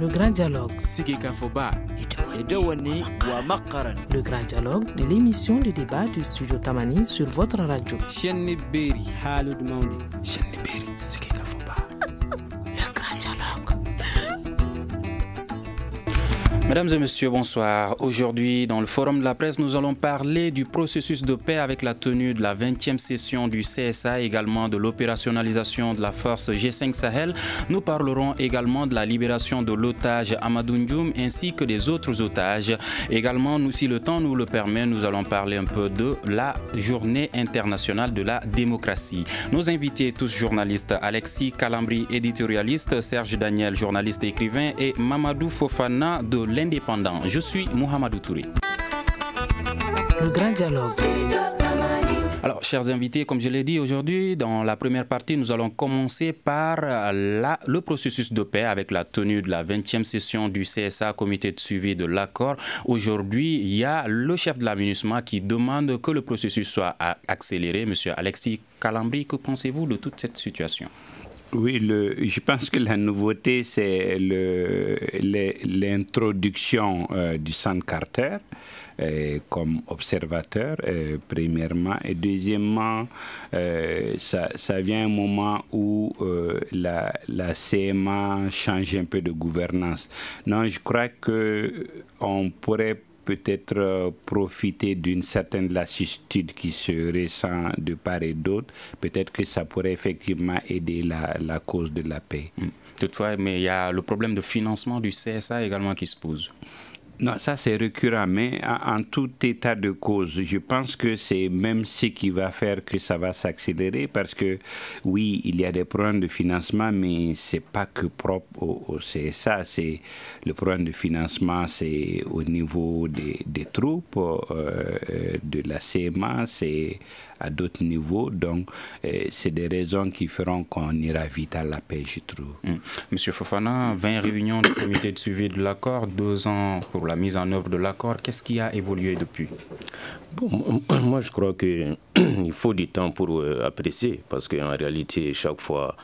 Le grand dialogue. Le grand dialogue de l'émission de débat du studio Tamani sur votre radio. Mesdames et messieurs, bonsoir. Aujourd'hui, dans le Forum de la presse, nous allons parler du processus de paix avec la tenue de la 20e session du CSA, également de l'opérationnalisation de la force G5 Sahel. Nous parlerons également de la libération de l'otage Amadou Ndjoum ainsi que des autres otages. Également, nous, si le temps nous le permet, nous allons parler un peu de la journée internationale de la démocratie. Nos invités, tous journalistes, Alexis Calambri, éditorialiste, Serge Daniel, journaliste et écrivain, et Mamadou Fofana de indépendant. Je suis Mohamedou Touré. Le grand dialogue. Alors, chers invités, comme je l'ai dit aujourd'hui, dans la première partie, nous allons commencer par la, le processus de paix avec la tenue de la 20e session du CSA, comité de suivi de l'accord. Aujourd'hui, il y a le chef de l'aménagement qui demande que le processus soit accéléré. Monsieur Alexis Calambri, que pensez-vous de toute cette situation? Oui, je pense que la nouveauté, c'est l'introduction euh, du Centre Carter euh, comme observateur, euh, premièrement. Et deuxièmement, ça, ça, vient un moment où la, la, CMA change un peu de gouvernance. Non, je crois qu'on pourrait peut-être euh, profiter d'une certaine lassitude qui se ressent de part et d'autre, peut-être que ça pourrait effectivement aider la, cause de la paix. Mm. Toutefois, mais il y a le problème de financement du CSA également qui se pose. Non, ça c'est récurrent, mais en, tout état de cause, je pense que c'est même ce qui va faire que ça va s'accélérer parce que oui, il y a des problèmes de financement, mais c'est pas que propre au, CSA, c'est le problème de financement, c'est au niveau des, des troupes, euh, de la CMA, c'est à d'autres niveaux. Donc, euh, c'est des raisons qui feront qu'on ira vite à la paix, je trouve. Mm. Monsieur Fofana, 20 réunions du comité de suivi de l'accord, deux ans pour la mise en œuvre de l'accord. Qu'est-ce qui a évolué depuis? Bon, Moi, je crois qu'il faut du temps pour euh, apprécier, parce qu'en réalité, chaque fois,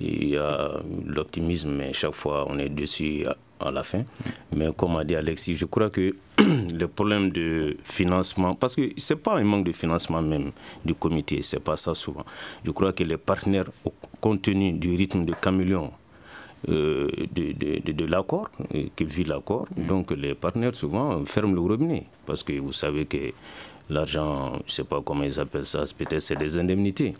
il y a l'optimisme, mais chaque fois, on est dessus à la fin. Mais comme a dit Alexis, je crois que le problème de financement, parce que ce n'est pas un manque de financement même du comité, ce n'est pas ça souvent. Je crois que les partenaires, compte tenu du rythme de caméléon euh, de, de, de, l'accord, euh, qui vit l'accord, mm. donc les partenaires souvent ferment le robinet, parce que vous savez que l'argent, je ne sais pas comment ils appellent ça, peut-être c'est des indemnités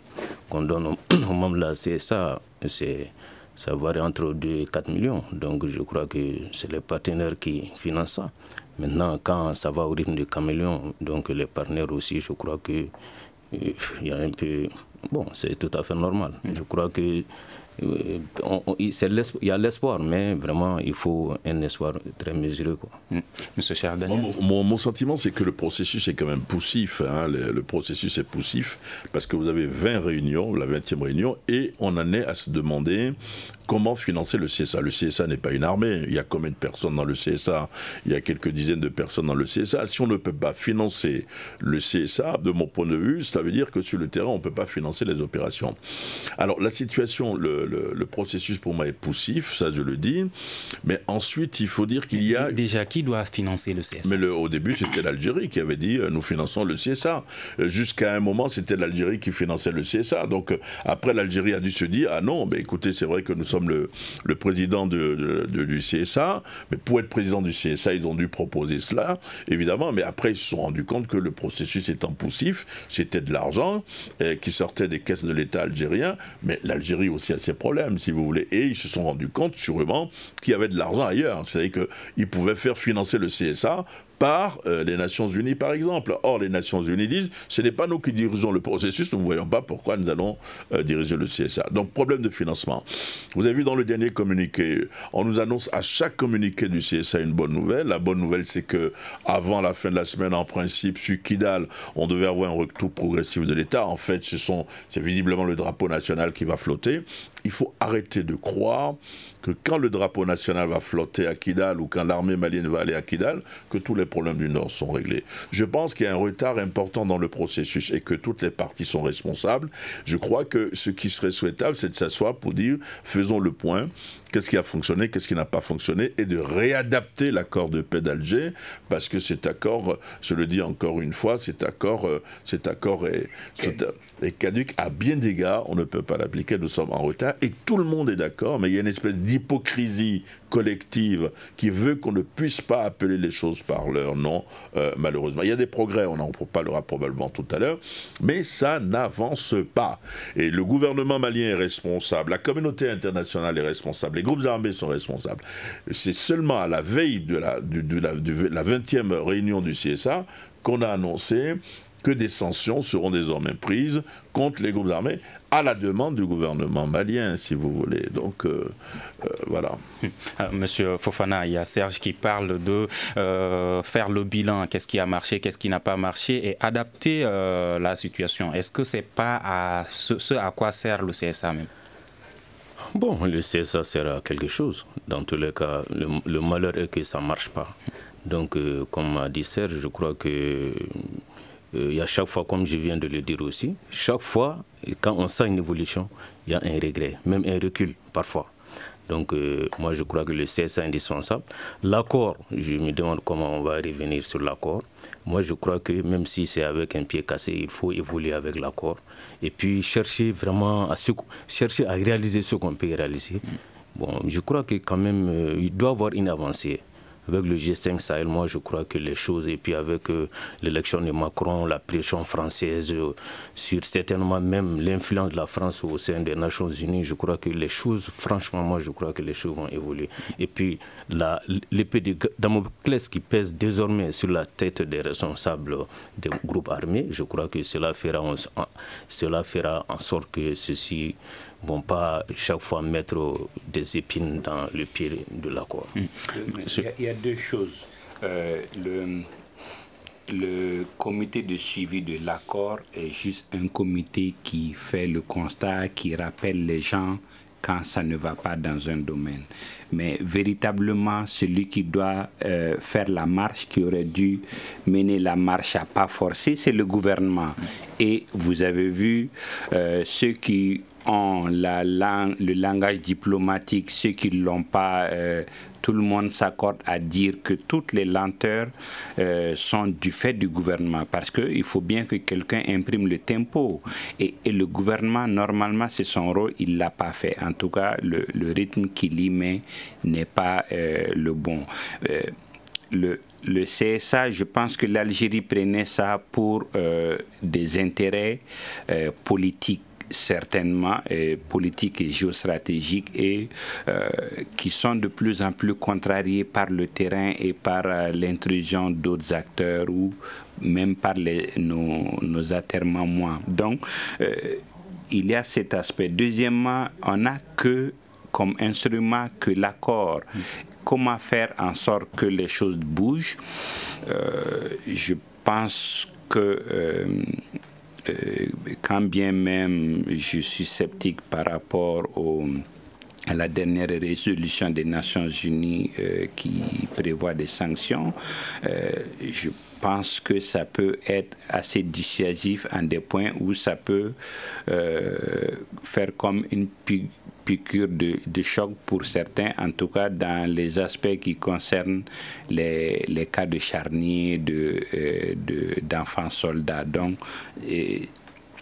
qu'on donne aux, membres de la CSA, c'est ça varie entre 2 et 4 millions. Donc je crois que c'est les partenaires qui financent ça. Maintenant, quand ça va au rythme de caméléon, donc les partenaires aussi, je crois que euh, il y a un peu... Bon, c'est tout à fait normal. Je crois que il y a l'espoir, mais vraiment, il faut un espoir très mesuré. Quoi. Mm. Monsieur Chardin mon, mon, sentiment, c'est que le processus est quand même poussif. Hein. Le, processus est poussif parce que vous avez 20 réunions, la 20e réunion, et on en est à se demander comment financer le CSA. Le CSA n'est pas une armée. Il y a combien de personnes dans le CSA Il y a quelques dizaines de personnes dans le CSA. Si on ne peut pas financer le CSA, de mon point de vue, ça veut dire que sur le terrain, on ne peut pas financer les opérations. Alors la situation, le, le, processus pour moi est poussif, ça je le dis. Mais ensuite, il faut dire qu'il y a... Déjà, qui doit financer le CSA Mais le, au début, c'était l'Algérie qui avait dit, euh, nous finançons le CSA. Euh, jusqu'à un moment, c'était l'Algérie qui finançait le CSA. Donc euh, après, l'Algérie a dû se dire, ah non, mais écoutez, c'est vrai que nous sommes le, le président de, du CSA, mais pour être président du CSA, ils ont dû proposer cela, évidemment, mais après, ils se sont rendus compte que le processus étant poussif, c'était de l'argent qui sortait des caisses de l'État algérien, mais l'Algérie aussi a ses problèmes, si vous voulez, et ils se sont rendus compte, sûrement, qu'il y avait de l'argent ailleurs, c'est-à-dire qu'ils pouvaient faire financer le CSA par euh, les Nations Unies, par exemple. Or, les Nations Unies disent ce n'est pas nous qui dirigeons le processus, nous ne voyons pas pourquoi nous allons euh, diriger le CSA. Donc, problème de financement. Vous avez vu dans le dernier communiqué, on nous annonce à chaque communiqué du CSA une bonne nouvelle. La bonne nouvelle, c'est que avant la fin de la semaine, en principe, sur Kidal, on devait avoir un retour progressif de l'État. En fait, c'est visiblement le drapeau national qui va flotter. Il faut arrêter de croire que quand le drapeau national va flotter à Kidal ou quand l'armée malienne va aller à Kidal, que tous les problèmes du Nord sont réglés. Je pense qu'il y a un retard important dans le processus et que toutes les parties sont responsables. Je crois que ce qui serait souhaitable, c'est de s'asseoir pour dire faisons le point qu'est-ce qui a fonctionné, qu'est-ce qui n'a pas fonctionné, et de réadapter l'accord de paix d'Alger, parce que cet accord, je le dis encore une fois, cet accord, euh, cet accord est, est caduque à bien d'égards, on ne peut pas l'appliquer, nous sommes en retard, et tout le monde est d'accord, mais il y a une espèce d'hypocrisie collective qui veut qu'on ne puisse pas appeler les choses par leur nom, euh, malheureusement. Il y a des progrès, on en parlera probablement tout à l'heure, mais ça n'avance pas. Et le gouvernement malien est responsable, la communauté internationale est responsable, les groupes armés sont responsables. C'est seulement à la veille de la, de, la, la 20e réunion du CSA qu'on a annoncé que des sanctions seront désormais prises contre les groupes armés à la demande du gouvernement malien, si vous voulez. Donc, euh, euh, voilà. Euh, monsieur Fofana, il y a Serge qui parle de faire le bilan, qu'est-ce qui a marché, qu'est-ce qui n'a pas marché, et adapter la situation. Est-ce que c'est pas à ce, à quoi sert le CSA même? Bon, le CSA sert à quelque chose. Dans tous les cas, le, malheur est que ça ne marche pas. Donc, euh, comme a dit Serge, je crois que euh, il y a chaque fois, comme je viens de le dire aussi, chaque fois, quand on sent une évolution, il y a un regret, même un recul parfois. Donc, euh, moi, je crois que le CSA est indispensable. L'accord, je me demande comment on va revenir sur l'accord. Moi, je crois que même si c'est avec un pied cassé, il faut évoluer avec l'accord et puis chercher vraiment à, chercher à réaliser ce qu'on peut réaliser. Bon, je crois que quand même, euh, il doit y avoir une avancée avec le G5 Sahel, moi je crois que les choses, et puis avec euh, l'élection de Macron, la pression française, euh, sur certainement même l'influence de la France au sein des Nations Unies, je crois que les choses, franchement, moi je crois que les choses vont évoluer. Et puis l'épée de Damoclès qui pèse désormais sur la tête des responsables des groupes armés, je crois que cela fera, cela fera en sorte que ceci vont pas chaque fois mettre des épines dans le pied de l'accord. Hmm. Il, y a deux choses. Euh, le, le comité de suivi de l'accord est juste un comité qui fait le constat, qui rappelle les gens quand ça ne va pas dans un domaine. Mais véritablement, celui qui doit euh, faire la marche, qui aurait dû mener la marche à pas forcer, c'est le gouvernement. Et vous avez vu euh, ceux qui ont la langue, le langage diplomatique, ceux qui ne l'ont pas, euh, tout le monde s'accorde à dire que toutes les lenteurs euh, sont du fait du gouvernement, parce qu'il faut bien que quelqu'un imprime le tempo. Et, le gouvernement, normalement, c'est son rôle, il ne l'a pas fait. En tout cas, le, rythme qu'il y met n'est pas euh, le bon. le, le CSA, je pense que l'Algérie prenait ça pour des intérêts politiques certainement euh, politiques et géostratégiques et euh, qui sont de plus en plus contrariés par le terrain et par euh, l'intrusion d'autres acteurs ou même par nos, nos moins. Donc, il y a cet aspect. Deuxièmement, on n'a que comme instrument que l'accord. Comment faire en sorte que les choses bougent? Je pense que euh, quand bien même je suis sceptique par rapport à la dernière résolution des Nations Unies euh, qui prévoit des sanctions, euh, je pense que ça peut être assez dissuasif en des points où ça peut faire comme une piqûre de, choc pour certains, en tout cas dans les aspects qui concernent les, cas de charniers euh, d'enfants de, soldats. Donc,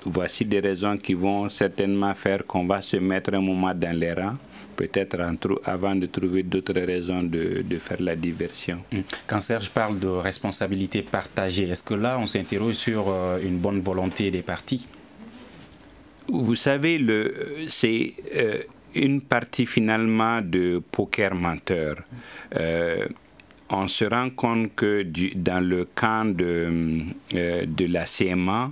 voici des raisons qui vont certainement faire qu'on va se mettre un moment dans les rangs peut-être avant de trouver d'autres raisons de, de, faire la diversion. Hum. Quand Serge parle de responsabilité partagée, est-ce que là on s'interroge sur euh, une bonne volonté des partis? Vous savez, c'est euh, une partie finalement de poker menteur. Euh, on se rend compte que dans le camp de, euh, de la CMA,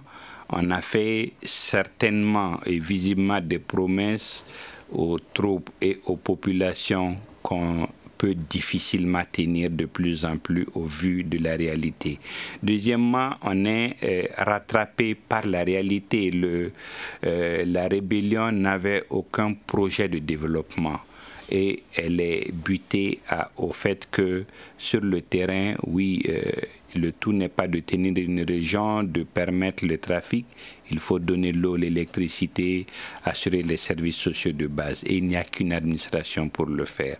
on a fait certainement et visiblement des promesses aux troupes et aux populations qu'on peut difficilement tenir de plus en plus au vu de la réalité. Deuxièmement, on est euh, rattrapé par la réalité. Euh, la rébellion n'avait aucun projet de développement et elle est butée au fait que sur le terrain, oui, euh, le tout n'est pas de tenir une région, de permettre le trafic, il faut donner l'eau, l'électricité, assurer les services sociaux de base et il n'y a qu'une administration pour le faire.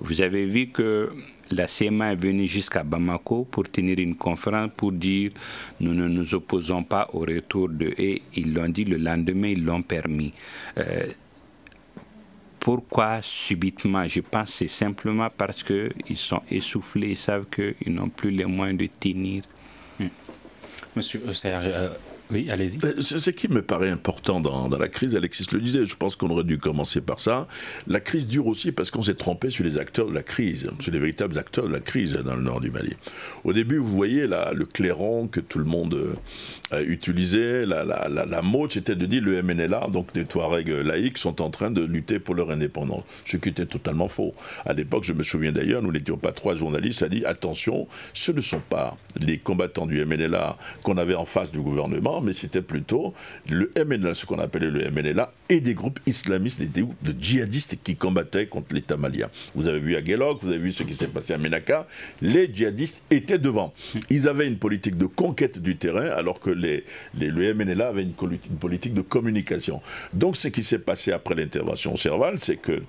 Vous avez vu que la CMA est venue jusqu'à Bamako pour tenir une conférence pour dire nous ne nous opposons pas au retour de et ils l'ont dit le lendemain ils l'ont permis. Euh, pourquoi subitement? Je pense que c'est simplement parce qu'ils sont essoufflés, ils savent qu'ils n'ont plus les moyens de tenir. Hmm. Monsieur euh, oui, allez-y. Ce qui me paraît important dans, la crise, Alexis le disait, je pense qu'on aurait dû commencer par ça. La crise dure aussi parce qu'on s'est trompé sur les acteurs de la crise, sur les véritables acteurs de la crise dans le nord du Mali. Au début, vous voyez le clairon que tout le monde euh, utilisait, la, la, mode, c'était de dire le MNLA, donc les Touaregs laïcs, sont en train de lutter pour leur indépendance. Ce qui était totalement faux. À l'époque, je me souviens d'ailleurs, nous n'étions pas trois journalistes, a dit attention, ce ne sont pas les combattants du MNLA qu'on avait en face du gouvernement, mais c'était plutôt le MNLA, ce qu'on appelait le MNLA, et des groupes islamistes, des groupes djihadistes qui combattaient contre l'État malien. Vous avez vu à Guélog, vous avez vu ce qui s'est passé à Ménaka, les djihadistes étaient devant. Ils avaient une politique de conquête du terrain, alors que les, le MNLA avait une, politique de communication. Donc ce qui s'est passé après l'intervention Serval, c'est que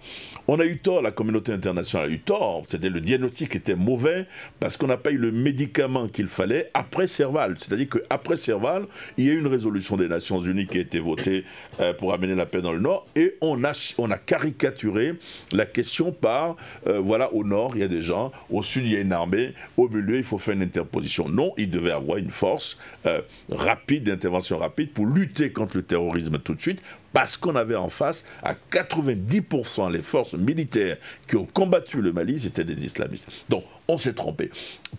on a eu tort, la communauté internationale a eu tort, c'était le diagnostic était mauvais, parce qu'on n'a pas eu le médicament qu'il fallait après Serval. C'est-à-dire qu'après Serval, il y a une résolution des Nations Unies qui a été votée euh, pour amener la paix dans le Nord, et on a, on a caricaturé la question par, euh, voilà, au Nord, il y a des gens, au Sud, il y a une armée, au milieu, il faut faire une interposition. Non, il devait avoir une force euh, rapide, d'intervention rapide, pour lutter contre le terrorisme tout de suite, parce qu'on avait en face à 90% les forces militaires qui ont combattu le Mali, c'était des islamistes. Donc on s'est trompé.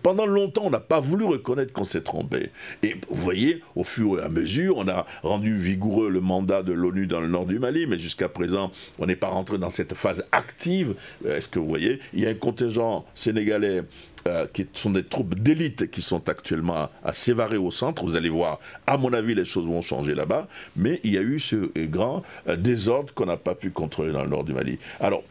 Pendant longtemps, on n'a pas voulu reconnaître qu'on s'est trompé. Et vous voyez, au fur et à mesure, on a rendu vigoureux le mandat de l'ONU dans le nord du Mali, mais jusqu'à présent, on n'est pas rentré dans cette phase active. Euh, est-ce que vous voyez Il y a un contingent sénégalais euh, qui sont des troupes d'élite qui sont actuellement à, à au centre. Vous allez voir, à mon avis, les choses vont changer là-bas. Mais il y a eu ce grand euh, désordre qu'on n'a pas pu contrôler dans le nord du Mali. Alors,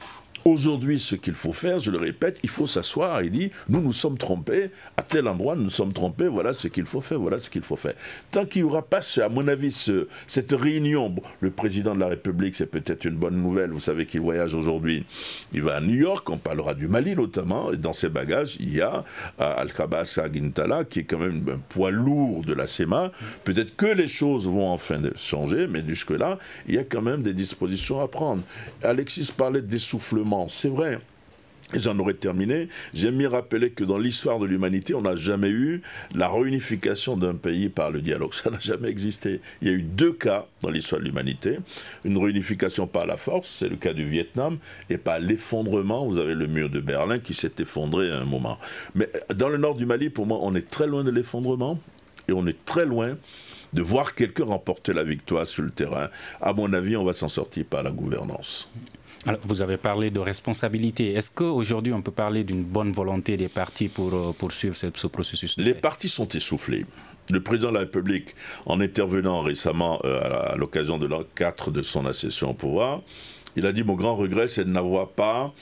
Aujourd'hui, ce qu'il faut faire, je le répète, il faut s'asseoir et dire nous nous sommes trompés, à tel endroit nous nous sommes trompés, voilà ce qu'il faut faire, voilà ce qu'il faut faire. Tant qu'il n'y aura pas, à mon avis, ce, cette réunion, le président de la République, c'est peut-être une bonne nouvelle, vous savez qu'il voyage aujourd'hui, il va à New York, on parlera du Mali notamment, et dans ses bagages, il y a Al-Khabas Agintala, qui est quand même un poids lourd de la SEMA. Peut-être que les choses vont enfin changer, mais jusque-là, il y a quand même des dispositions à prendre. Alexis parlait d'essoufflement c'est vrai. J'en aurais terminé. J'aime bien rappeler que dans l'histoire de l'humanité, on n'a jamais eu la réunification d'un pays par le dialogue. Ça n'a jamais existé. Il y a eu deux cas dans l'histoire de l'humanité. Une réunification par la force, c'est le cas du Vietnam, et par l'effondrement. Vous avez le mur de Berlin qui s'est effondré à un moment. Mais dans le nord du Mali, pour moi, on est très loin de l'effondrement, et on est très loin de voir quelqu'un remporter la victoire sur le terrain. À mon avis, on va s'en sortir par la gouvernance vous avez parlé de responsabilité. Est-ce qu'aujourd'hui, on peut parler d'une bonne volonté des partis pour euh, poursuivre ce, processus Les partis sont essoufflés. Le président de la République, en intervenant récemment euh, à l'occasion de l'an 4 de son accession au pouvoir, il a dit Mon grand regret, c'est de n'avoir pas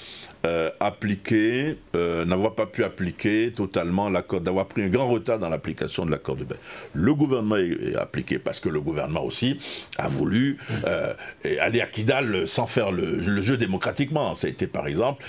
euh, appliqué, euh, n'avoir pas pu appliquer totalement l'accord, d'avoir pris un grand retard dans l'application de l'accord de paix. Le gouvernement est, appliqué parce que le gouvernement aussi a voulu euh, aller à Kidal sans faire le, jeu démocratiquement. Ça a été par exemple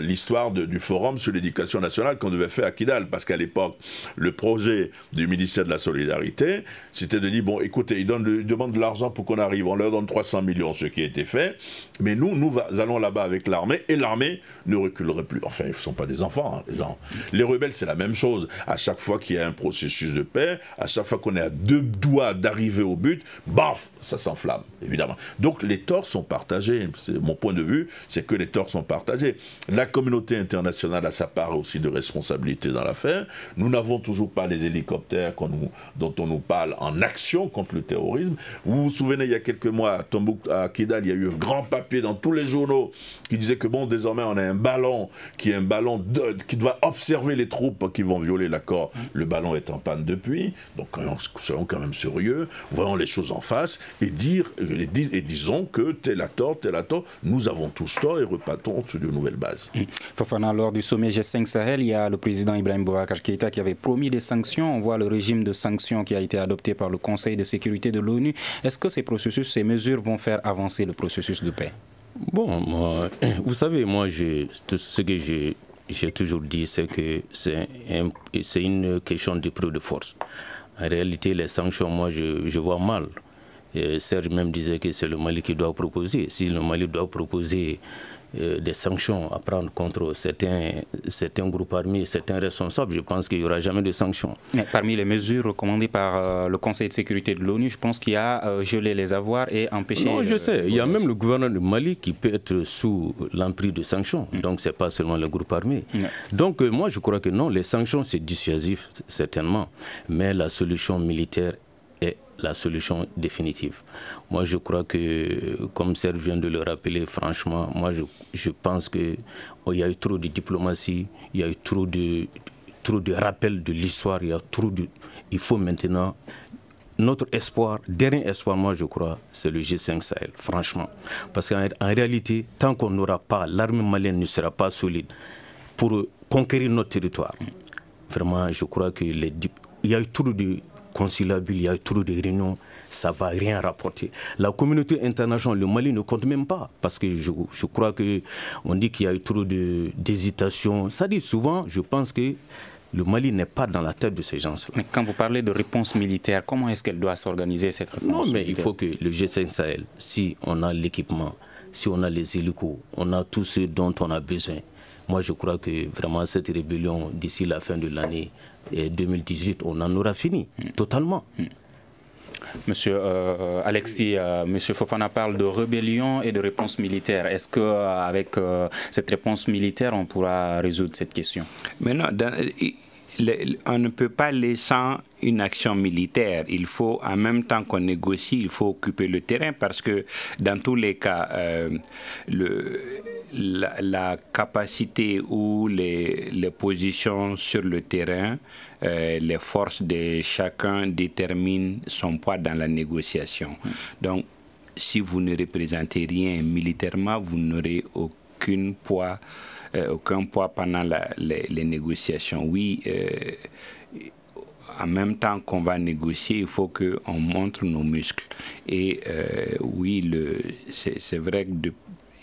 l'histoire du forum sur l'éducation nationale qu'on devait faire à Kidal parce qu'à l'époque, le projet du ministère de la Solidarité, c'était de dire bon, écoutez, ils, demandent de l'argent pour qu'on arrive, on leur donne 300 millions, ce qui a été fait, mais nous, nous allons là-bas avec l'armée et l'armée ne reculerait plus. Enfin, ils ne sont pas des enfants, hein, les gens. Les rebelles, c'est la même chose. À chaque fois qu'il y a un processus de paix, à chaque fois qu'on est à deux doigts d'arriver au but, baf, ça s'enflamme, évidemment. Donc les torts sont partagés. Mon point de vue, c'est que les torts sont partagés. La communauté internationale a sa part aussi de responsabilité dans l'affaire. Nous n'avons toujours pas les hélicoptères dont on nous parle en action contre le terrorisme. Vous vous souvenez, il y a quelques mois, à Tombouctou, à Kidal, il y a eu un grand papier dans tous les journaux qui disait que bon, désormais, on a un ballon qui est un ballon qui doit observer les troupes qui vont violer l'accord. Le ballon est en panne depuis, donc soyons quand même sérieux, voyons les choses en face et dire et, disons que tel a tort, tel a tort. Nous avons tous tort et repartons sur de nouvelles bases. Fofana, lors du sommet G5 Sahel, il y a le président Ibrahim Boubacar Keïta qui avait promis des sanctions. On voit le régime de sanctions qui a été adopté par le Conseil de sécurité de l'ONU. Est-ce que ces processus, ces mesures vont faire avancer le processus de paix? Bon, moi, vous savez, moi, tout ce que j'ai toujours dit, c'est que c'est une question de preuve de force. En réalité, les sanctions, moi, je, je vois mal. Serge même disait que c'est le Mali qui doit proposer. Si le Mali doit proposer euh, des sanctions à prendre contre certains, certains groupes armés, certains responsables, je pense qu'il n'y aura jamais de sanctions. parmi les mesures recommandées par euh, le Conseil de sécurité de l'ONU, je pense qu'il y a euh, gelé les avoirs et empêché... Non, je sais. Il y a même le gouvernement du Mali qui peut être sous l'emprise de sanctions. Mm. Donc, ce n'est pas seulement le groupe armé. Donc, moi, je crois que non, les sanctions, c'est dissuasif, certainement. Mais la solution militaire la solution définitive. Moi, je crois que, comme Serge vient de le rappeler, franchement, moi, je, je pense qu'il oh, y a eu trop de diplomatie, il y a eu trop de, trop de rappels de l'histoire, il y a trop de... Il faut maintenant... Notre espoir, dernier espoir, moi, je crois, c'est le G5 Sahel, franchement. Parce qu'en réalité, tant qu'on n'aura pas, l'armée malienne ne sera pas solide pour conquérir notre territoire, vraiment, je crois que les... Il y a eu trop de conciliables, il y a eu trop de réunions ça ne va rien rapporter. La communauté internationale, le Mali ne compte même pas, parce que je, je crois qu'on dit qu'il y a eu trop d'hésitation. Ça dit souvent, je pense que le Mali n'est pas dans la tête de ces gens-là. Mais quand vous parlez de réponse militaire, comment est-ce qu'elle doit s'organiser cette réponse Non, mais il faut que le G5 Sahel, si on a l'équipement, si on a les hélicos, on a tout ce dont on a besoin. Moi, je crois que vraiment cette rébellion, d'ici la fin de l'année 2018, on en aura fini, hmm. totalement. Hmm. Monsieur euh, Alexis, euh, Monsieur Fofana parle de rébellion et de réponse militaire. Est-ce qu'avec euh, cette réponse militaire, on pourra résoudre cette question? Mais non, on ne peut pas laisser une action militaire. Il faut, en même temps qu'on négocie, il faut occuper le terrain parce que dans tous les cas, le, la, capacité ou les, les positions sur le terrain euh, les forces de chacun déterminent son poids dans la négociation. Donc, si vous ne représentez rien militairement, vous n'aurez aucun poids, euh, aucun poids pendant les, négociations. Oui, euh, en même temps qu'on va négocier, il faut qu'on montre nos muscles. Et oui, c'est vrai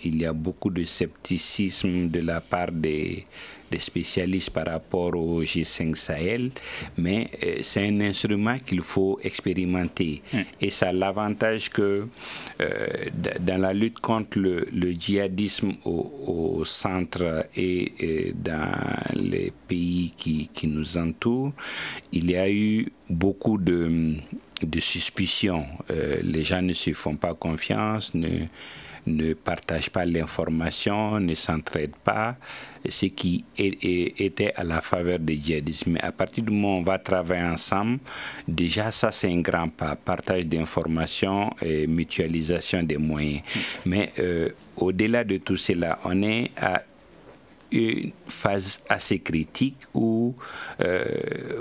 qu'il y a beaucoup de scepticisme de la part des, des spécialistes par rapport au G5 Sahel, mais euh, c'est un instrument qu'il faut expérimenter. Hmm. Et ça a l'avantage que euh, dans la lutte contre le, djihadisme au, centre et, dans les pays qui, qui, nous entourent, il y a eu beaucoup de, de suspicions. Euh, les gens ne se font pas confiance, ne ne partagent pas l'information, ne s'entraident pas, ce qui était à la faveur du djihadisme. Mais à partir du moment où on va travailler ensemble, déjà ça c'est un grand pas, partage d'informations et mutualisation des moyens. Mais euh, au-delà de tout cela, on est à une phase assez critique où, euh,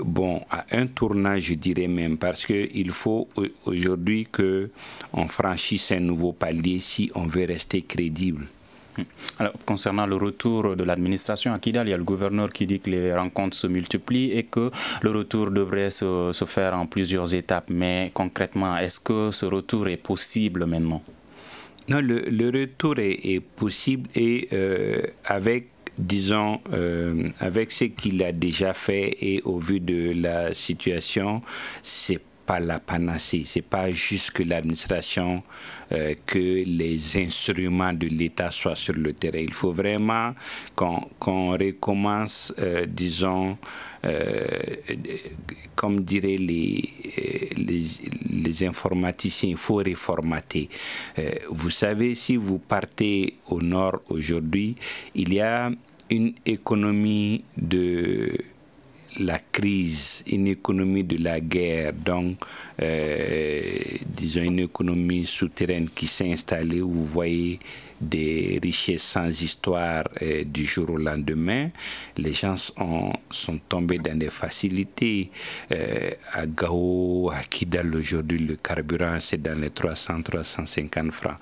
bon, à un tournant, je dirais même, parce qu'il faut aujourd'hui qu'on franchisse un nouveau palier si on veut rester crédible. Hmm. Alors, concernant le retour de l'administration à Kidal, il y a le gouverneur qui dit que les rencontres se multiplient et que le retour devrait se, se faire en plusieurs étapes. Mais concrètement, est-ce que ce retour est possible maintenant? Non, le, le retour est, est, possible et euh, avec disons, euh, avec ce qu'il a déjà fait et au vu de la situation, c'est pas la panacée. C'est pas juste que l'administration, euh, que les instruments de l'État soient sur le terrain. Il faut vraiment qu'on recommence, euh, disons, comme diraient les, informaticiens, il faut réformater. vous savez, si vous partez au nord aujourd'hui, il y a une économie de la crise, une économie de la guerre, donc euh, disons une économie souterraine qui s'est installée vous voyez des richesses sans histoire du jour au lendemain. Les gens sont tombés dans des facilités. à Gao, à Kidal aujourd'hui, le carburant, c'est dans les 300-350 francs.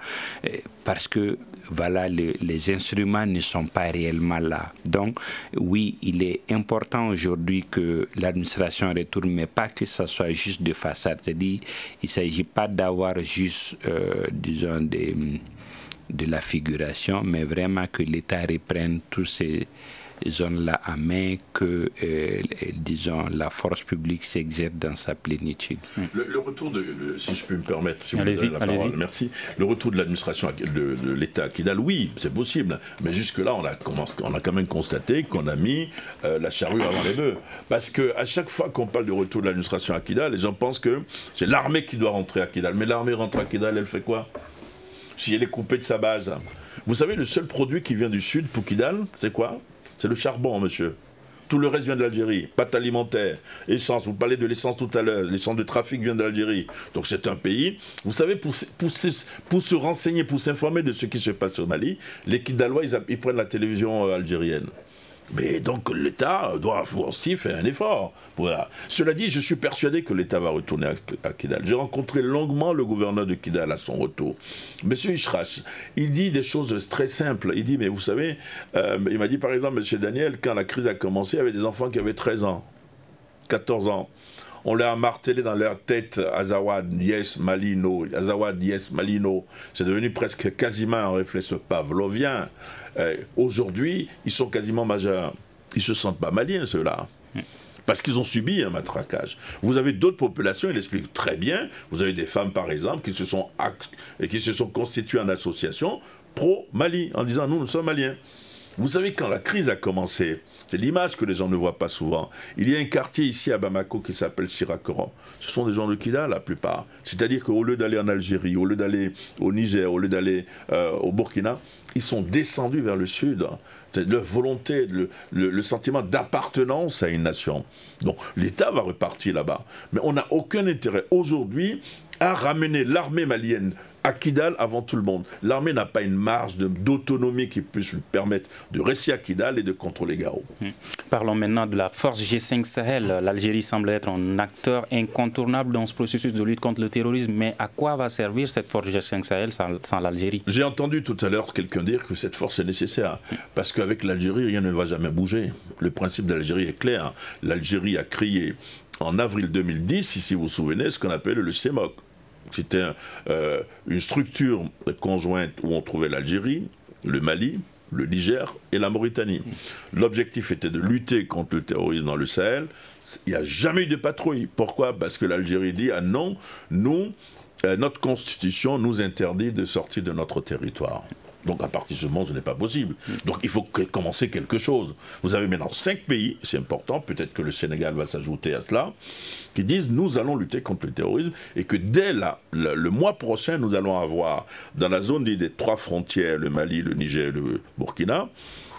parce que voilà, les instruments ne sont pas réellement là. Donc, oui, il est important aujourd'hui que l'administration retourne, mais pas que ça soit juste de façade. C'est-à-dire, il ne s'agit pas d'avoir juste, euh, disons, des, de la figuration, mais vraiment que l'État reprenne tous ces zones-là à main que, euh, disons, la force publique s'exerce dans sa plénitude. Le, retour de, si je peux me permettre, si vous la parole, merci. Le retour de l'administration de, l'État à Kidal, oui, c'est possible, mais jusque-là, on a, on a quand même constaté qu'on a mis euh, la charrue avant les bœufs. Parce qu'à chaque fois qu'on parle du retour de l'administration à Kidal, les gens pensent que c'est l'armée qui doit rentrer à Kidal. Mais l'armée rentre à Kidal, elle fait quoi? Si elle est coupée de sa base. Vous savez, le seul produit qui vient du sud pour Kidal, c'est quoi? C'est le charbon, monsieur. Tout le reste vient de l'Algérie. Pâte alimentaire, essence. Vous parlez de l'essence tout à l'heure. L'essence de trafic vient de l'Algérie. Donc c'est un pays. Vous savez, pour, pour, se renseigner, pour s'informer de ce qui se passe au Mali, les Kidalois, ils prennent la télévision euh, algérienne. Mais donc l'État doit aussi faire un effort. Voilà. Cela dit, je suis persuadé que l'État va retourner à, Kidal. J'ai rencontré longuement le gouverneur de Kidal à son retour. Monsieur Ishrash, il dit des choses très simples. Il dit, mais vous savez, euh, il m'a dit par exemple, Monsieur Daniel, quand la crise a commencé, il y avait des enfants qui avaient 13 ans, 14 ans on leur a martelé dans leur tête Azawad, yes, Malino, Azawad, yes, Malino. C'est devenu presque quasiment un réflexe pavlovien. Euh, aujourd'hui, ils sont quasiment majeurs. Ils se sentent pas maliens, ceux-là. Parce qu'ils ont subi un matraquage. Vous avez d'autres populations, il explique très bien. Vous avez des femmes, par exemple, qui se sont, qui se sont constituées en association pro-Mali, en disant nous, nous sommes maliens. Vous savez, quand la crise a commencé, c'est l'image que les gens ne voient pas souvent. Il y a un quartier ici à Bamako qui s'appelle Sirakoran. Ce sont des gens de Kida, la plupart. C'est-à-dire qu'au lieu d'aller en Algérie, au lieu d'aller au Niger, au lieu d'aller euh, au Burkina, ils sont descendus vers le sud. Leur volonté, le sentiment d'appartenance à une nation. Donc l'État va repartir là-bas. Mais on n'a aucun intérêt aujourd'hui à ramener l'armée malienne à Kidal avant tout le monde. L'armée n'a pas une marge d'autonomie qui puisse lui permettre de rester à Kidal et de contrôler Gao. Hmm. Parlons maintenant de la force G5 Sahel. L'Algérie semble être un acteur incontournable dans ce processus de lutte contre le terrorisme. Mais à quoi va servir cette force G5 Sahel sans, l'Algérie? J'ai entendu tout à l'heure quelqu'un dire que cette force est nécessaire. Parce qu'avec l'Algérie, rien ne va jamais bouger. Le principe de l'Algérie est clair. L'Algérie a créé en avril 2010, si vous vous souvenez, ce qu'on appelle le CEMOC c'était euh, une structure conjointe où on trouvait l'Algérie, le Mali, le Niger et la Mauritanie. L'objectif était de lutter contre le terrorisme dans le Sahel. Il n'y a jamais eu de patrouille. Pourquoi? Parce que l'Algérie dit ah non, nous, euh, notre constitution nous interdit de sortir de notre territoire. Donc à partir de ce moment, ce n'est pas possible. Donc il faut commencer quelque chose. Vous avez maintenant cinq pays, c'est important, peut-être que le Sénégal va s'ajouter à cela, qui disent nous allons lutter contre le terrorisme et que dès le mois prochain, nous allons avoir dans la zone des trois frontières, le Mali, le Niger et le Burkina,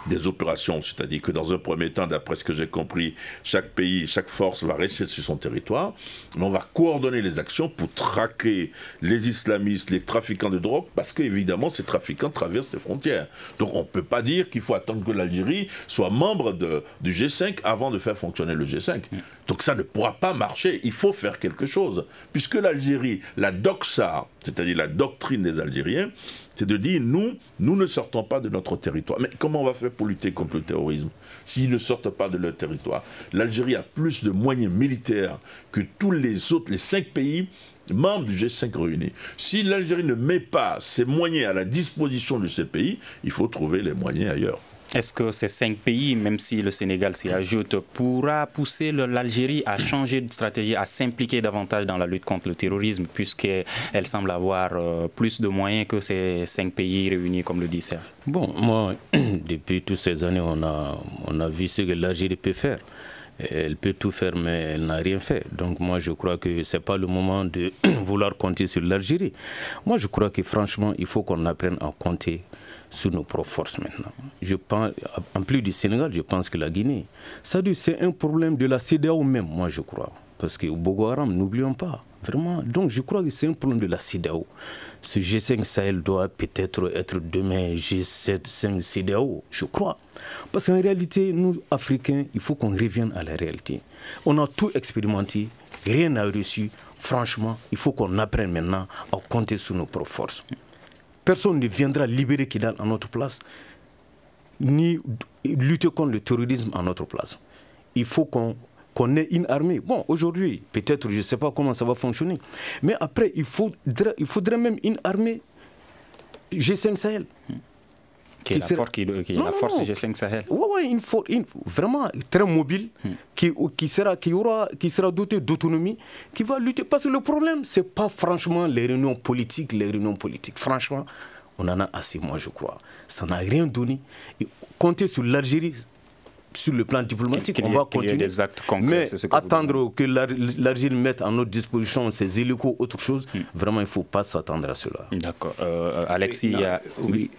des opérations, c'est-à-dire que dans un premier temps, d'après ce que j'ai compris, chaque pays, chaque force va rester sur son territoire, mais on va coordonner les actions pour traquer les islamistes, les trafiquants de drogue, parce qu'évidemment, ces trafiquants traversent les frontières. Donc on ne peut pas dire qu'il faut attendre que l'Algérie soit membre du G5 avant de faire fonctionner le G5. Donc ça ne pourra pas marcher, il faut faire quelque chose, puisque l'Algérie, la doxa, c'est-à-dire la doctrine des Algériens, c'est de dire nous, nous ne sortons pas de notre territoire. Mais comment on va faire pour lutter contre le terrorisme s'ils ne sortent pas de leur territoire? L'Algérie a plus de moyens militaires que tous les autres, les cinq pays membres du G5 réunis. Si l'Algérie ne met pas ses moyens à la disposition de ces pays, il faut trouver les moyens ailleurs. Est-ce que ces cinq pays, même si le Sénégal s'y ajoute, pourra pousser l'Algérie à changer de stratégie, à s'impliquer davantage dans la lutte contre le terrorisme, puisqu'elle semble avoir euh, plus de moyens que ces cinq pays réunis, comme le dit Serge? Bon, moi, depuis toutes ces années, on a, on a vu ce que l'Algérie peut faire. Elle peut tout faire, mais elle n'a rien fait. Donc moi, je crois que ce n'est pas le moment de vouloir compter sur l'Algérie. Moi, je crois que franchement, il faut qu'on apprenne à compter sur nos propres forces maintenant. Je pense, en plus du Sénégal, je pense que la Guinée, ça c'est un problème de la CDAO même, moi je crois. Parce que Boko Haram, n'oublions pas, Vraiment. Donc je crois que c'est un problème de la CIDAO. Ce G5 Sahel doit peut-être être demain G7, 5 CIDAO, je crois. Parce qu'en réalité, nous, Africains, il faut qu'on revienne à la réalité. On a tout expérimenté, rien n'a reçu. Franchement, il faut qu'on apprenne maintenant à compter sur nos propres forces. Personne ne viendra libérer Kidal à notre place, ni lutter contre le terrorisme à notre place. Il faut qu'on ait une armée. Bon, aujourd'hui, peut-être, je ne sais pas comment ça va fonctionner. Mais après, il faudrait, il même une armée G5 Sahel. Qui est, la, force, qui, la force G5 Sahel. Oui, ouais, une, force vraiment très mobile, hmm. qui, qui, sera, qui, aura, qui sera dotée d'autonomie, qui va lutter. Parce que le problème, ce n'est pas franchement les réunions politiques, les réunions politiques. Franchement, on en a assez, moi, je crois. Ça n'a rien donné. compter sur l'Algérie, sur le plan diplomatique, on va continuer. Des actes concrets, mais attendre que l'Argentine mette à notre disposition ses hélicos, autre chose, hmm. vraiment, il ne faut pas s'attendre à cela. D'accord. Euh, Alexis, oui,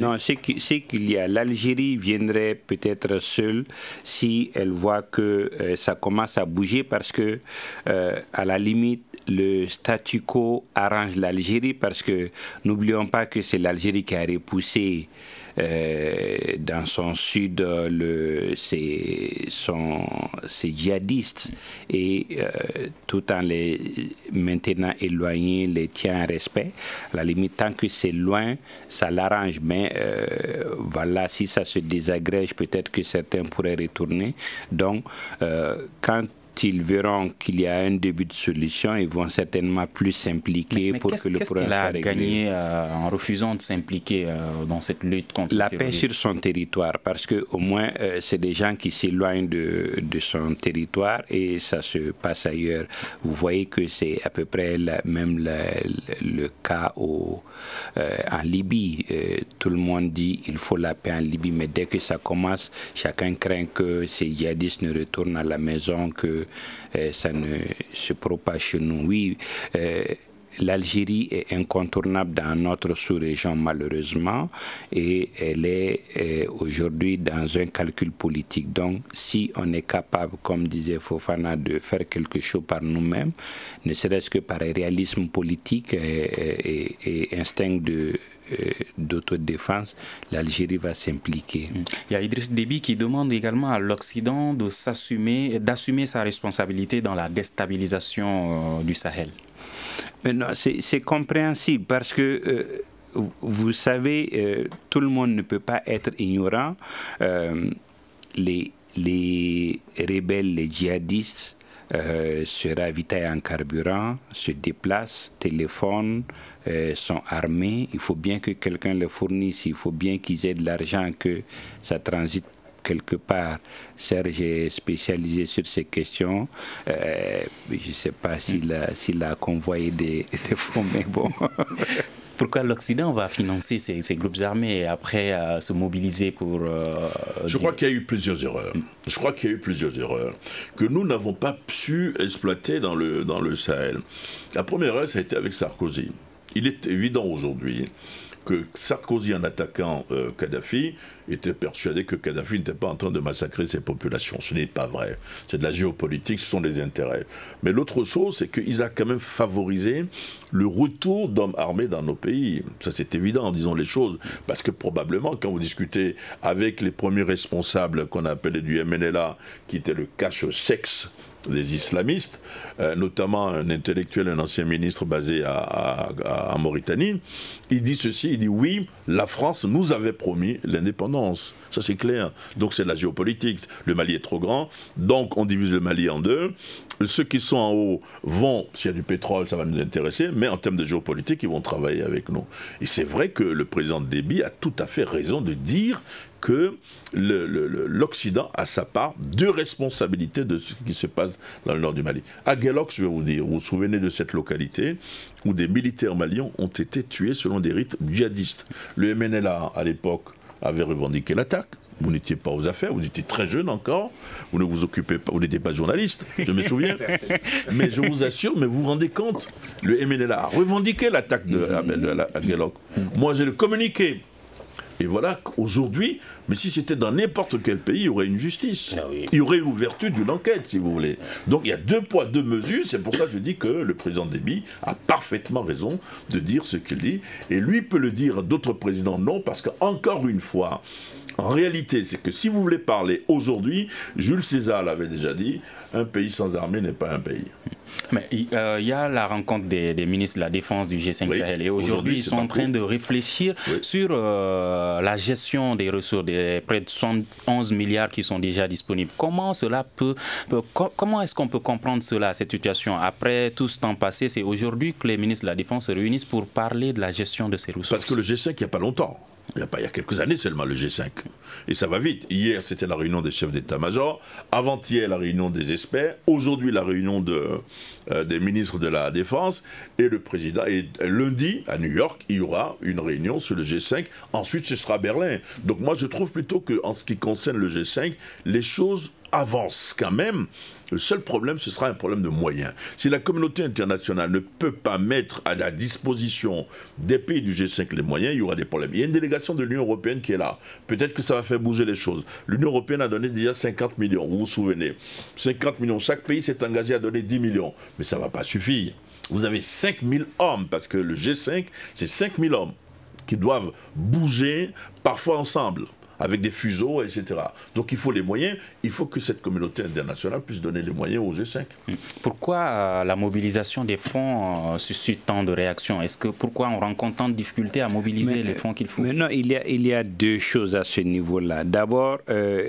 Non, c'est qu'il y a l'Algérie viendrait peut-être seule si elle voit que euh, ça commence à bouger parce que, euh, à la limite, le statu quo arrange l'Algérie parce que n'oublions pas que c'est l'Algérie qui a repoussé euh, dans son sud le, ses, djihadistes et euh, tout en les maintenant éloignés, les tient en respect. À la limite, tant que c'est loin, ça l'arrange. Mais euh, voilà, si ça se désagrège, peut-être que certains pourraient retourner. Donc, quand ils verront qu'il y a un début de solution, ils vont certainement plus s'impliquer pour que le problème soit réglé. Qu'est-ce qu'il a gagné euh, en refusant de s'impliquer euh, dans cette lutte contre La paix sur son territoire, parce que au moins euh, c'est des gens qui s'éloignent de, de, son territoire et ça se passe ailleurs. Vous voyez que c'est à peu près même le, cas au, en Libye. tout le monde dit il faut la paix en Libye, mais dès que ça commence, chacun craint que ces djihadistes ne retournent à la maison, que ça ne se propage chez nous. Oui, euh, l'Algérie est incontournable dans notre sous-région malheureusement et elle est euh, aujourd'hui dans un calcul politique. Donc si on est capable, comme disait Fofana, de faire quelque chose par nous-mêmes, ne serait-ce que par réalisme politique et, instinct de euh, d'autodéfense, l'Algérie va s'impliquer. Il y a Idriss Déby qui demande également à l'Occident d'assumer sa responsabilité dans la déstabilisation euh, du Sahel. C'est compréhensible parce que euh, vous savez, tout le monde ne peut pas être ignorant. les, les rebelles, les djihadistes se ravitaillent en carburant, se déplacent, téléphonent, euh, sont armés, il faut bien que quelqu'un les fournisse, il faut bien qu'ils aient de l'argent, que ça transite quelque part. Serge est spécialisé sur ces questions. Euh, je ne sais pas s'il a, s'il a convoyé des, des fonds, mais bon. Pourquoi l'Occident va financer ces, groupes armés et après euh, se mobiliser pour... Je crois qu'il y a eu plusieurs erreurs. Je crois qu'il y a eu plusieurs erreurs que nous n'avons pas su exploiter dans le, dans le Sahel. La première erreur, ça a été avec Sarkozy il est évident aujourd'hui que Sarkozy, en attaquant euh, Kadhafi, était persuadé que Kadhafi n'était pas en train de massacrer ses populations. Ce n'est pas vrai. C'est de la géopolitique, ce sont des intérêts. Mais l'autre chose, c'est qu'il a quand même favorisé le retour d'hommes armés dans nos pays. Ça, c'est évident, disons les choses. Parce que probablement, quand vous discutez avec les premiers responsables qu'on appelait du MNLA, qui était le cache-sexe des islamistes, euh, notamment un intellectuel, un ancien ministre basé à, Mauritanie, il dit ceci, il dit oui, la France nous avait promis l'indépendance. Ça c'est clair. Donc c'est la géopolitique. Le Mali est trop grand, donc on divise le Mali en deux. Ceux qui sont en haut vont, s'il y a du pétrole, ça va nous intéresser, mais en termes de géopolitique, ils vont travailler avec nous. Et c'est vrai que le président Déby a tout à fait raison de dire que l'Occident a sa part de responsabilité de ce qui se passe dans le nord du Mali. À Gelok, je vais vous dire, vous vous souvenez de cette localité où des militaires maliens ont été tués selon des rites djihadistes. Le MNLA, à l'époque, avait revendiqué l'attaque. Vous n'étiez pas aux affaires, vous étiez très jeune encore, vous ne vous occupez pas, vous n'étiez pas journaliste, je me souviens. mais je vous assure, mais vous vous rendez compte, le MNLA a revendiqué l'attaque de, de, Moi, j'ai le communiqué Et voilà qu'aujourd'hui, mais si c'était dans n'importe quel pays, il y aurait une justice. Ah oui. Il y aurait l'ouverture d'une enquête, si vous voulez. Donc il y a deux poids, deux mesures. C'est pour ça que je dis que le président Déby a parfaitement raison de dire ce qu'il dit. Et lui peut le dire, d'autres présidents non, parce qu'encore une fois, en réalité, c'est que si vous voulez parler aujourd'hui, Jules César l'avait déjà dit, un pays sans armée n'est pas un pays. Mais il euh, y a la rencontre des, des, ministres de la Défense du G5 Oui. Sahel et aujourd'hui ils sont en train de réfléchir Oui. sur euh, la gestion des ressources, des près de 71 milliards qui sont déjà disponibles. Comment cela peut, peut- co- comment est-ce qu'on peut comprendre cela, cette situation? Après tout ce temps passé, c'est aujourd'hui que les ministres de la Défense se réunissent pour parler de la gestion de ces ressources. Parce que le G5, il n'y a pas longtemps. Il y a, pas, il y a quelques années seulement le G5. Et ça va vite. Hier, c'était la réunion des chefs d'état-major. Avant-hier, la réunion des experts. Aujourd'hui, la réunion euh, des ministres de la Défense. Et le président. Et lundi, à New York, il y aura une réunion sur le G5. Ensuite, ce sera Berlin. Donc moi, je trouve plutôt qu'en ce qui concerne le G5, les choses avancent quand même. Le seul problème, ce sera un problème de moyens. Si la communauté internationale ne peut pas mettre à la disposition des pays du G5 les moyens, il y aura des problèmes. Il y a une délégation de l'Union européenne qui est là. Peut-être que ça va faire bouger les choses. L'Union européenne a donné déjà 50 millions, vous vous souvenez. 50 millions. Chaque pays s'est engagé à donner 10 millions. Mais ça ne va pas suffire. Vous avez 5000 hommes, parce que le G5, c'est 5000 hommes qui doivent bouger, parfois ensemble avec des fuseaux, etc. Donc il faut les moyens, il faut que cette communauté internationale puisse donner les moyens au G5. Pourquoi euh, la mobilisation des fonds euh, suscite tant de réactions? Est-ce que pourquoi on rencontre tant de difficultés à mobiliser Mais, les fonds qu'il faut? Mais non, il y a, il y a deux choses à ce niveau-là. D'abord, euh,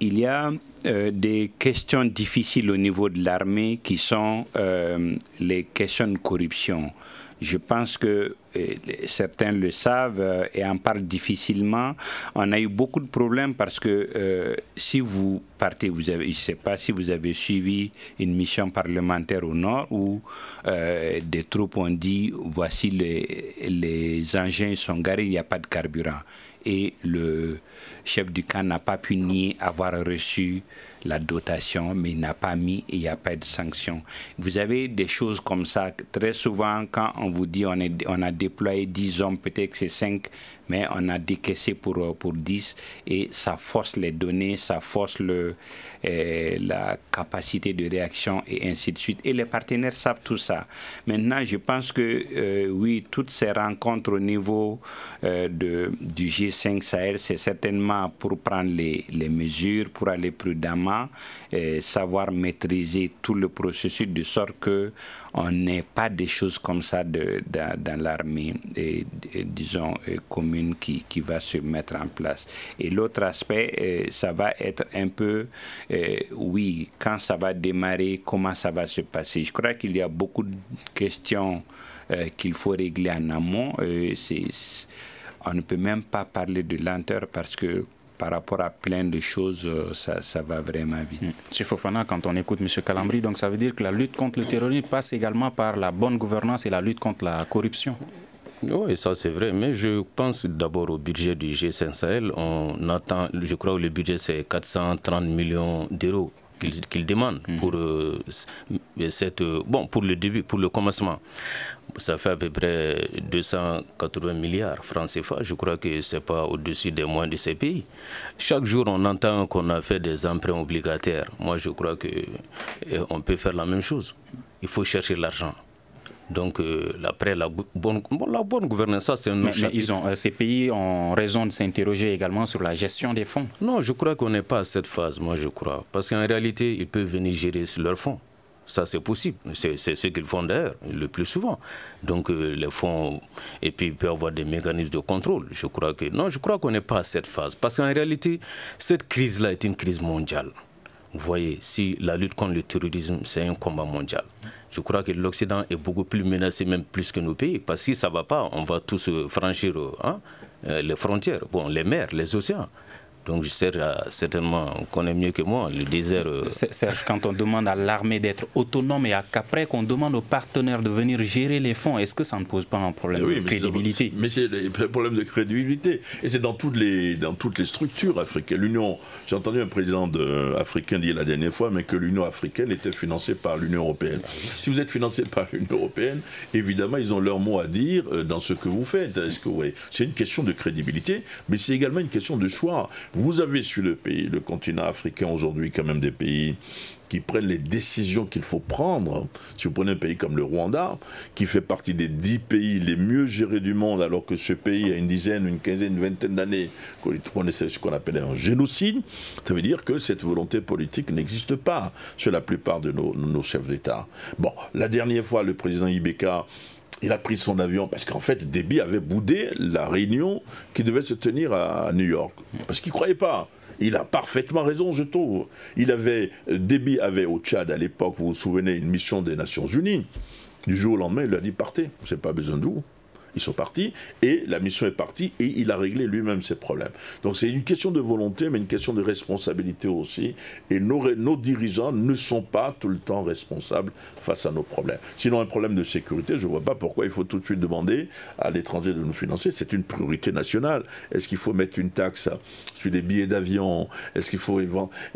il y a euh, des questions difficiles au niveau de l'armée qui sont euh, les questions de corruption. Je pense que euh, certains le savent euh, et en parlent difficilement. On a eu beaucoup de problèmes parce que euh, si vous partez, avez, je ne sais pas si vous avez suivi une mission parlementaire au nord où des troupes ont dit voici les, les engins sont garés, il n'y a pas de carburant. Et le chef du camp n'a pas pu nier avoir reçu la dotation, mais il n'a pas mis il n'y a pas de sanction. Vous avez des choses comme ça. Très souvent, quand on vous dit on a déployé 10 hommes, peut-être que c'est 5, mais on a décaissé pour, pour 10 et ça force les données, ça force le, euh, la capacité de réaction et ainsi de suite. Et les partenaires savent tout ça. Maintenant, je pense que euh, oui, toutes ces rencontres au niveau euh, de, du G5 Sahel, c'est certainement pour prendre les, les mesures, pour aller prudemment, et savoir maîtriser tout le processus de sorte que on n'ait pas des choses comme ça dans, l'armée, disons, euh, commune qui, qui va se mettre en place. Et l'autre aspect, euh, ça va être un peu, euh, oui, quand ça va démarrer, comment ça va se passer. Je crois qu'il y a beaucoup de questions qu'il faut régler en amont. On ne peut même pas parler de lenteur parce que par rapport à plein de choses, euh, ça, ça va vraiment vite. Monsieur Fofana, quand on écoute M. Calambri, donc ça veut dire que la lutte contre le terrorisme passe également par la bonne gouvernance et la lutte contre la corruption. Oui, ça c'est vrai, mais je pense d'abord au budget du G5 Sahel. On attend, je crois que le budget c'est 430 millions d'euros qu'il demande pour, euh, cette, euh, bon, pour le début, pour le commencement. Ça fait à peu près 280 milliards francs CFA. Je crois que ce n'est pas au-dessus des moyens de ces pays. Chaque jour, on entend qu'on a fait des emprunts obligataires. Moi, je crois qu'on peut faire la même chose. Il faut chercher l'argent. Donc, euh, après, la bonne, bon, la bonne gouvernance, ça, c'est un autre Mais, mais chapitre. ils ont, euh, ces pays ont raison de s'interroger également sur la gestion des fonds. Non, je crois qu'on n'est pas à cette phase, moi, je crois. Parce qu'en réalité, ils peuvent venir gérer leurs fonds. Ça, c'est possible. C'est c'est ce qu'ils font d'ailleurs, le plus souvent. Donc, euh, les fonds, et puis il peut y avoir des mécanismes de contrôle. Je crois que, non, je crois qu'on n'est pas à cette phase. Parce qu'en réalité, cette crise-là est une crise mondiale. Vous voyez, si la lutte contre le terrorisme, c'est un combat mondial. Je crois que l'Occident est beaucoup plus menacé, même plus que nos pays. Parce que si ça ne va pas, on va tous euh, franchir euh, hein, euh, les frontières, bon, les mers, les océans. Donc Serge, certainement, on connaît mieux que moi le désert. Euh, Serge, quand on demande à l'armée d'être autonome et à qu'après qu'on demande aux partenaires de venir gérer les fonds, est-ce que ça ne pose pas un problème de crédibilité? Mais c'est un problème de crédibilité. Et c'est dans toutes les, dans toutes les structures africaines. L'Union, j'ai entendu un président africain dire la dernière fois, mais que l'Union africaine était financée par l'Union européenne. Si vous êtes financé par l'Union européenne, évidemment, ils ont leur mot à dire euh, dans ce que vous faites. Est-ce que, ouais, c'est une question de crédibilité, mais c'est également une question de choix. Vous avez sur le pays, le continent africain aujourd'hui, quand même des pays qui prennent les décisions qu'il faut prendre. Si vous prenez un pays comme le Rwanda, qui fait partie des dix pays les mieux gérés du monde, alors que ce pays a une dizaine, une quinzaine, une vingtaine d'années, connaissait ce qu'on appelait un génocide, ça veut dire que cette volonté politique n'existe pas chez la plupart de nos, nos chefs d'État. Bon, la dernière fois, le président Ibeka il a pris son avion parce qu'en fait, Déby avait boudé la réunion qui devait se tenir à New York. Parce qu'il ne croyait pas. Il a parfaitement raison, je trouve. Il avait, Déby avait au Tchad à l'époque, vous vous souvenez, une mission des Nations Unies. Du jour au lendemain, il lui a dit partez, n'ai pas besoin de. Ils sont partis et la mission est partie et il a réglé lui-même ses problèmes. Donc c'est une question de volonté, mais une question de responsabilité aussi. Et nos, dirigeants ne sont pas tout le temps responsables face à nos problèmes. Sinon, un problème de sécurité, je ne vois pas pourquoi il faut tout de suite demander à l'étranger de nous financer. C'est une priorité nationale. Est-ce qu'il faut mettre une taxe sur les billets d'avion? Est-ce qu'il faut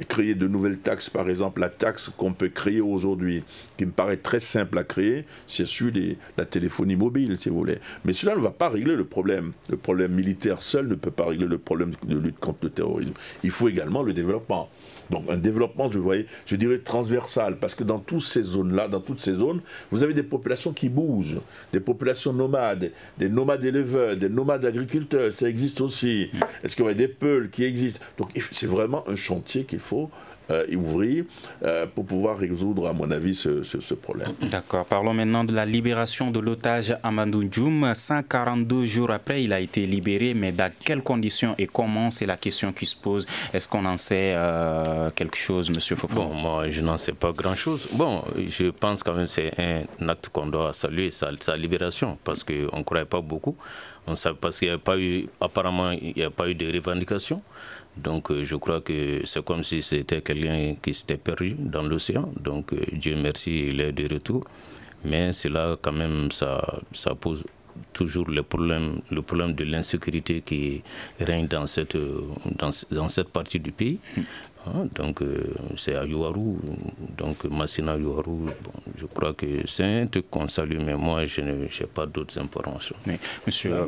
créer de nouvelles taxes? Par exemple, la taxe qu'on peut créer aujourd'hui, qui me paraît très simple à créer, c'est sur la téléphonie mobile, si vous voulez. Mais cela ne va pas régler le problème. Le problème militaire seul ne peut pas régler le problème de lutte contre le terrorisme. Il faut également le développement. Donc un développement, je, voyais, je dirais, transversal, parce que dans toutes ces zones-là, dans toutes ces zones, vous avez des populations qui bougent, des populations nomades, des nomades éleveurs, des nomades agriculteurs, ça existe aussi. Est-ce qu'il y a des peuls qui existent? Donc c'est vraiment un chantier qu'il faut euh, ouvrir euh, pour pouvoir résoudre, à mon avis, ce, problème. D'accord. Parlons maintenant de la libération de l'otage Amadou Djoum. 142 jours après, il a été libéré, mais dans quelles conditions et comment C'est la question qui se pose. Est-ce qu'on en sait euh, quelque chose, Monsieur Fofo? Bon, moi, je n'en sais pas grand-chose. Bon, je pense quand même que c'est un acte qu'on doit saluer, sa, sa libération, parce qu'on ne croyait pas beaucoup. On sait, parce qu'il n'y a pas eu, apparemment, il n'y a pas eu de revendications. Donc euh, je crois que c'est comme si c'était quelqu'un qui s'était perdu dans l'océan. Donc euh, Dieu merci, il est de retour. Mais c'est là quand même, ça, pose toujours le problème, le problème de l'insécurité qui règne dans cette, cette partie du pays. Hein, donc euh, c'est à Yuaru, donc Massina Yuaru. je crois que c'est un truc qu'on salue, mais moi je n'ai pas d'autres informations. Mais, monsieur euh,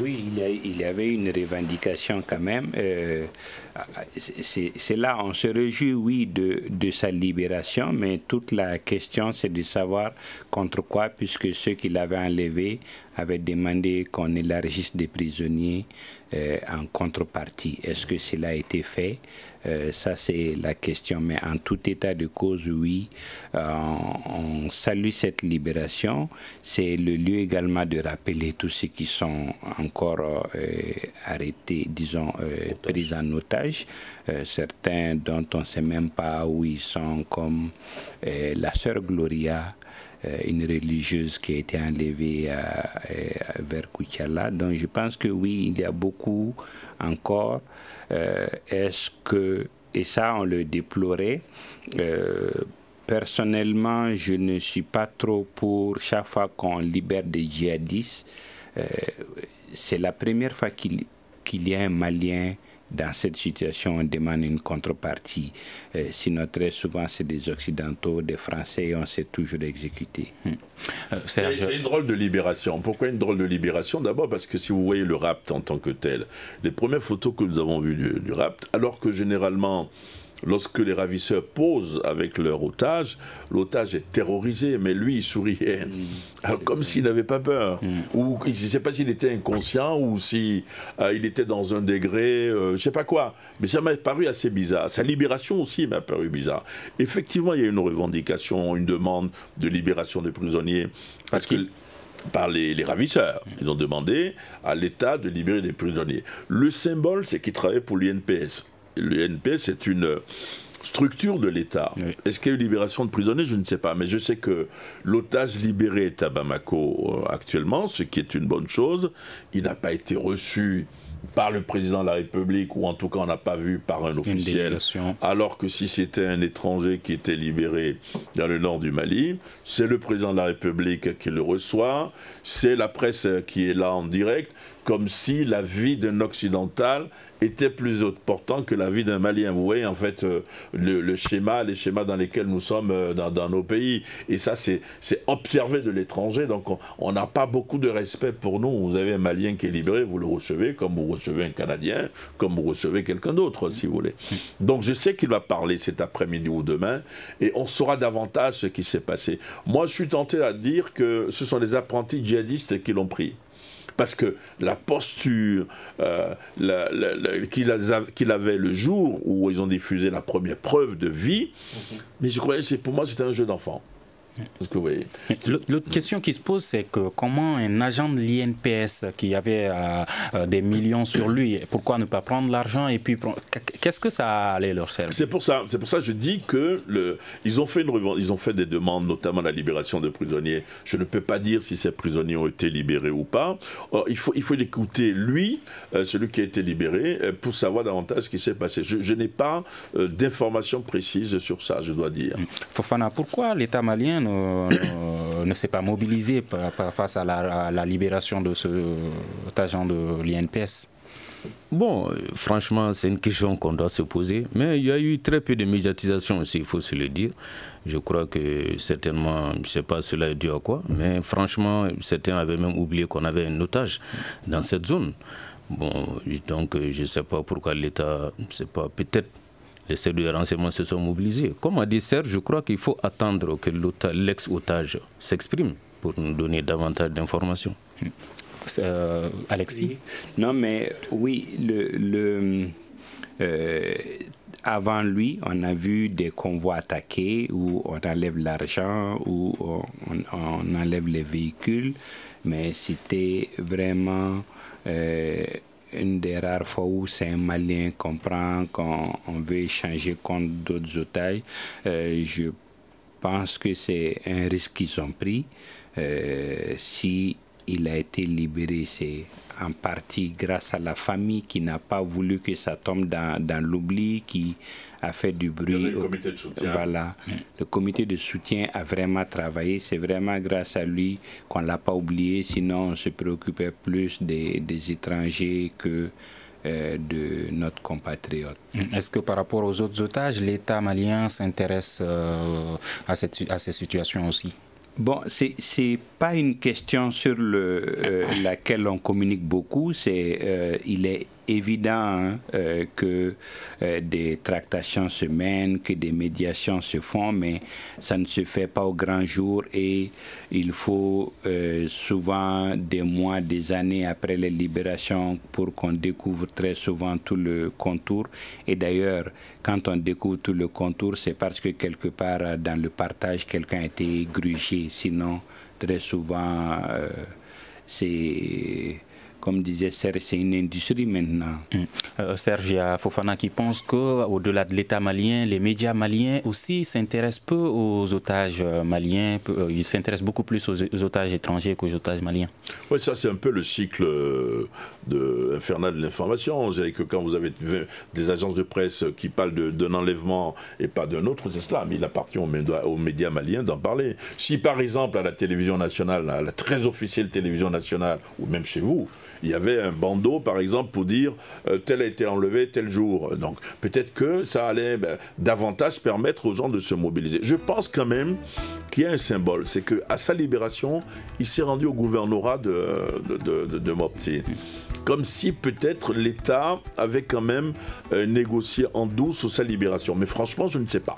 oui, il y, avait une revendication quand même. Euh, c'est là, on se réjouit, oui, de, sa libération, mais toute la question, c'est de savoir contre quoi, puisque ceux qui l'avaient enlevé avaient demandé qu'on élargisse des prisonniers en contrepartie. Est-ce que cela a été fait? Euh, ça, c'est la question. Mais en tout état de cause, oui, euh, on salue cette libération. C'est le lieu également de rappeler tous ceux qui sont encore euh, arrêtés, disons, pris en otage. Certains dont on ne sait même pas où ils sont, comme la sœur Gloria une religieuse qui a été enlevée vers Kuchala. Donc je pense que oui, il y a beaucoup encore. Euh, est-ce que, et ça on le déplorait, euh, personnellement je ne suis pas trop pour chaque fois qu'on libère des djihadistes, euh, c'est la première fois qu'il y a un Malien dans cette situation, on demande une contrepartie. Euh, sinon, très souvent, c'est des Occidentaux, des Français, et on s'est toujours exécuté. Hmm. Euh, c'est une drôle de libération. Pourquoi une drôle de libération? D'abord parce que si vous voyez le rapt en tant que tel, les premières photos que nous avons vues du, du rapt, alors que généralement lorsque les ravisseurs posent avec leur otage, l'otage est terrorisé, mais lui, il souriait, mm. comme s'il n'avait pas peur. Mm. Ou je ne sais pas s'il était inconscient ou si euh, il était dans un degré, euh, je ne sais pas quoi. Mais ça m'a paru assez bizarre. Sa libération aussi m'a paru bizarre. Effectivement, il y a une revendication, une demande de libération des prisonniers. Parce que par les, les, ravisseurs. Ils ont demandé à l'État de libérer des prisonniers. Le symbole, c'est qu'ils travaillaient pour l'INPS l'UNP, c'est une structure de l'État. Est-ce qu'il y a eu libération de prisonniers? Je ne sais pas. Mais je sais que l'otage libéré est à Bamako euh, actuellement, ce qui est une bonne chose. Il n'a pas été reçu par le président de la République, ou en tout cas on n'a pas vu par un officiel, alors que si c'était un étranger qui était libéré dans le nord du Mali, c'est le président de la République qui le reçoit, c'est la presse qui est là en direct, comme si la vie d'un occidental était plus important que la vie d'un Malien. Vous voyez en fait euh, le, schéma, les schémas dans lesquels nous sommes euh, dans, nos pays. Et ça, c'est observé de l'étranger. Donc on n'a pas beaucoup de respect pour nous. Vous avez un Malien qui est libéré, vous le recevez comme vous recevez un Canadien, comme vous recevez quelqu'un d'autre, si vous voulez. Donc je sais qu'il va parler cet après-midi ou demain, et on saura davantage ce qui s'est passé. Moi, je suis tenté à dire que ce sont des apprentis djihadistes qui l'ont pris parce que la posture euh, qu'il avait le jour où ils ont diffusé la première preuve de vie, mais je croyais que pour moi c'était un jeu d'enfant. L'autre question qui se pose, c'est que comment un agent de l'INPS qui avait euh, euh, des millions sur lui, pourquoi ne pas prendre l'argent et puis qu'est-ce que ça allait leur servir C'est pour ça, c'est pour ça que je dis que le, ils ont fait une, ils ont fait des demandes, notamment la libération de prisonniers. Je ne peux pas dire si ces prisonniers ont été libérés ou pas. il faut, il faut écouter lui, euh, celui qui a été libéré, pour savoir davantage ce qui s'est passé. Je, n'ai pas d'informations précises sur ça, je dois dire. Fofana, pourquoi l'État malien ne, s'est pas mobilisé face à la, libération de cet agent de l'INPS Bon, franchement, c'est une question qu'on doit se poser. Mais il y a eu très peu de médiatisation aussi, il faut se le dire. Je crois que certainement, je ne sais pas cela est dû à quoi, mais franchement, certains avaient même oublié qu'on avait un otage dans cette zone. Bon, donc je ne sais pas pourquoi l'État, c'est pas peut-être les services de renseignement se sont mobilisés. Comme a dit Serge, je crois qu'il faut attendre que l'ex-otage s'exprime pour nous donner davantage d'informations. Euh, Alexis? Non, mais oui, le, euh, avant lui, on a vu des convois attaqués où on enlève l'argent, où on, enlève les véhicules, mais c'était vraiment... Euh, une des rares fois où c'est un Malien comprend qu'on veut échanger contre d'autres otages. Je pense que c'est un risque qu'ils ont pris. Si il a été libéré, c'est en partie grâce à la famille qui n'a pas voulu que ça tombe dans, dans l'oubli, qui a fait du bruit. le comité de soutien. Voilà. Le comité de soutien a vraiment travaillé. C'est vraiment grâce à lui qu'on ne l'a pas oublié. Sinon, on se préoccupait plus des, des étrangers que euh, de notre compatriote. Est-ce que par rapport aux autres otages, l'État malien s'intéresse euh, à, cette, à ces situations aussi? Bon, c'est n'est pas une question sur euh, laquelle on communique beaucoup. C'est il est évident hein, euh, que euh, des tractations se mènent, que des médiations se font, mais ça ne se fait pas au grand jour et il faut euh, souvent des mois, des années après les libérations pour qu'on découvre très souvent tout le contour. Et d'ailleurs, quand on découvre tout le contour, c'est parce que quelque part dans le partage, quelqu'un a été grugé. Sinon, très souvent, c'est comme disait Serge, c'est une industrie maintenant. Hum. Euh, Serge, il y a Fofana qui pense qu'au-delà de l'État malien, les médias maliens aussi s'intéressent peu aux otages euh, maliens, euh, ils s'intéressent beaucoup plus aux, otages étrangers qu'aux otages maliens. Oui, ça c'est un peu le cycle de, infernal de l'information. Vous savez que quand vous avez des agences de presse qui parlent d'un enlèvement et pas d'un autre, c'est cela. Mais il appartient aux, aux médias maliens d'en parler. Si par exemple à la télévision nationale, à la très officielle télévision nationale, ou même chez vous, il y avait un bandeau, par exemple, pour dire euh, tel a été enlevé tel jour. Donc peut-être que ça allait ben, davantage permettre aux gens de se mobiliser. Je pense quand même qu'il y a un symbole, c'est qu'à sa libération, il s'est rendu au gouvernorat de, de, de, Mopti. Comme si peut-être l'État avait quand même euh, négocié en douce sa libération. Mais franchement, je ne sais pas.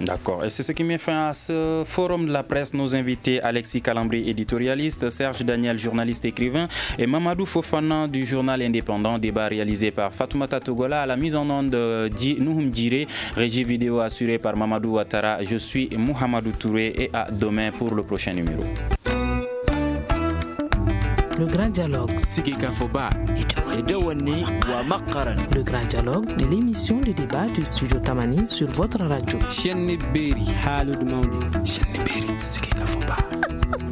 D'accord. Et c'est ce qui met fin à ce forum de la presse. Nos invités, Alexis Calambri, éditorialiste, Serge Daniel, journaliste écrivain, et Mamadou Fofana du journal indépendant, débat réalisé par Fatoumata Togola à la mise en onde de Nouhum Djire, régie vidéo assurée par Mamadou Ouattara. Je suis Mouhamadou Touré et à demain pour le prochain numéro. Le grand dialogue. Le grand dialogue de l'émission de débat du studio Tamani sur votre radio.